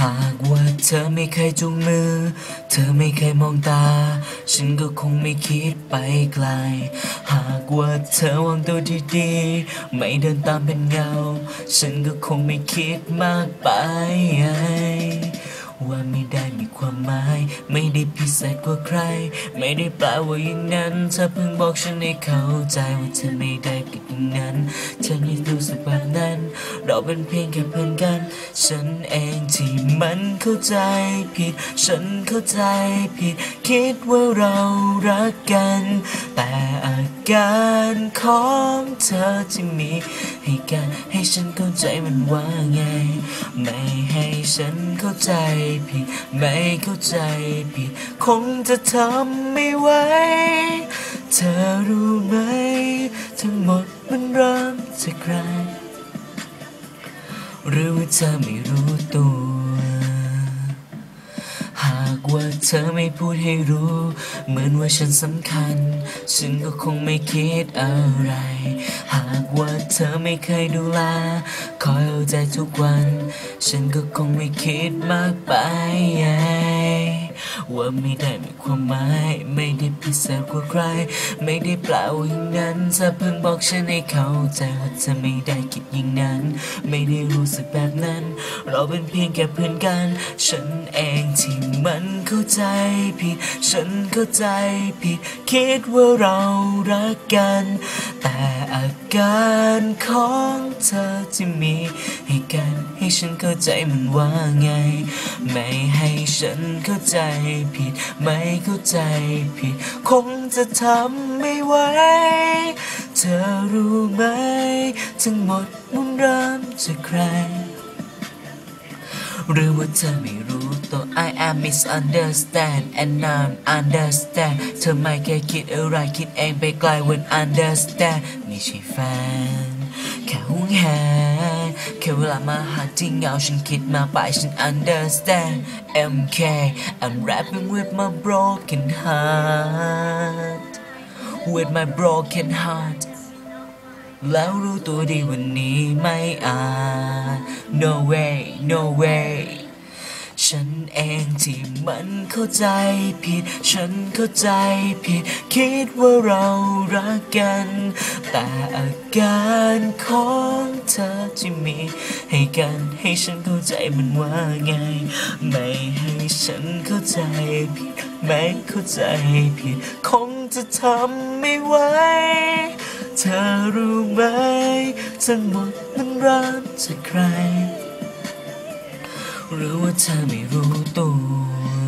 หากว่าเธอไม่เคยจูงมือ เธอไม่เคยมองตา ฉันก็คงไม่คิดไปไกล หากว่าเธอวางตัวดีๆ ไม่เดินตามเป็นเงา ฉันก็คงไม่คิดมากไป ว่าไม่ได้มีความหมาย ไม่ได้พิเศษกว่าใคร ไม่ได้แปลว่าอย่างนั้นเธอเพิ่งบอกฉันให้เข้าใจว่าเธอไม่ได้ผิดอย่างนั้นเธอไม่รู้สึกแบบนั้น เราเป็นเพียงแค่เพื่อนกัน ฉันเองที่มันเข้าใจผิด ฉันเข้าใจผิด คิดว่าเรารักกัน แต่อาการของเธอที่มี ให้กันให้ฉันเข้าใจมันว่าไง ไม่ให้ฉันเข้าใจผิด ไม่เข้าใจผิด คงจะทำไม่ไหว เธอรู้ไหม ทั้งหมดมันเริ่มจากใครหรือว่าเธอไม่รู้ตัว เธอไม่พูดให้รู้ เหมือนว่าฉันสำคัญ ฉันก็คงไม่คิดอะไร หากว่าเธอไม่เคยดูแลคอยเอาใจทุกวัน ฉันก็คงไม่คิดมากไป ว่าไม่ได้มีความหมาย ไม่ได้พิเศษกว่าใคร ไม่ได้แปล่าอย่างนั้นเธอเพิ่งบอกฉันให้เข้าใจว่าเธอไม่ได้คิดอย่างนั้น ไม่ได้รู้สึกแบบนั้น เราเป็นเพียงแค่เพื่อนกัน ฉันเองที่มันเข้าใจผิด ฉันเข้าใจผิด คิดว่าเรารักกัน แต่อาการของเธอที่มีให้กันให้ฉันเข้าใจมันว่าไง ไม่ให้ฉันเข้าใจผิด ไม่เข้าใจผิด คงจะทำไม่ไหวเธอรู้ไหมทั้งหมดมันเริ่มจากใคร หรือว่าเธอไม่รู้ ตัว I am misunderstand and not understand เธอไม่เคยคิดอะไรคิดเองไปไกล when understand ไม่ใช่แฟน แค่ห่วงแหนแค่เวลามาหาที่เงาฉันคิดมาไปฉัน understand MK I'm rapping with my broken heart with my broken heart แล้วรู้ตัวดีวันนี้ไม่อาจ no way no way ฉันเองที่มันเข้าใจผิด ฉันเข้าใจผิด คิดว่าเรารักกัน แต่อาการของเธอที่มี ให้กันให้ฉันเข้าใจมันว่าไง ไม่ให้ฉันเข้าใจผิด ไม่เข้าใจผิด คงจะทำไม่ไหวเธอรู้ไหมทั้งหมดมันริ่มจากใคร หรือว่าเธอไม่รู้ตัว